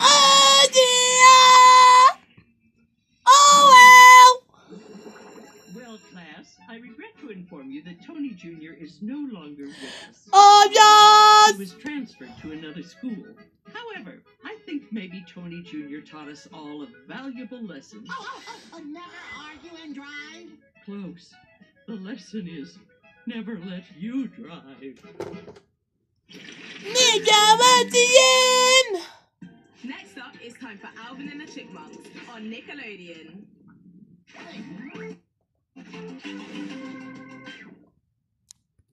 Oh dear! Oh well! Well, class, I regret to inform you that Tony Jr. is no longer with us. Oh He was transferred to another school. However, I think maybe Tony Jr. taught us all a valuable lesson. Oh, oh, oh, oh, never argue and drive. Close. The lesson is never let you drive. Ninja time for Alvin and the Chipmunks on Nickelodeon.